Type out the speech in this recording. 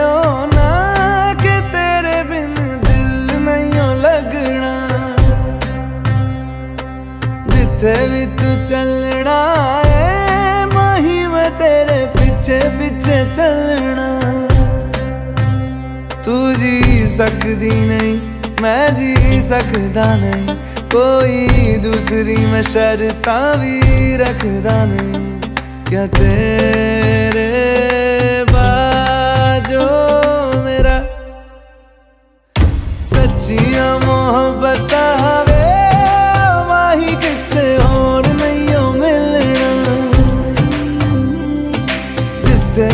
ਹੋ ਨਾ ਕਿ ਤੇਰੇ ਬਿਨ ਦਿਲ ਨਹੀਂ ਲੱਗਣਾ। ਜਿੱਥੇ ਵੀ ਤੂੰ ਚੱਲਣਾ ਏ, ਮਾਹੀ ਮੈਂ ਤੇਰੇ ਪਿੱਛੇ ਪਿੱਛੇ ਚੱਲਣਾ। ਤੂੰ ਜੀ ਸਕਦੀ ਨਹੀਂ, ਮੈਂ ਜੀ ਸਕਦਾ ਨਹੀਂ। ਕੋਈ ਦੂਸਰੀ ਮੈਂ ਸ਼ਰਤਾਂ ਵੀ ਰੱਖਦਾ ਨਹੀਂ। ਕਿਆ ਮੇਰੀਆਂ ਮੁਹੱਬਤਾਂ ਵੇ ਵਾਹੀ ਕਿਤੇ ਹੋਰ ਨਹੀਂ ਮਿਲਣਾ। ਜਿੱਤੇ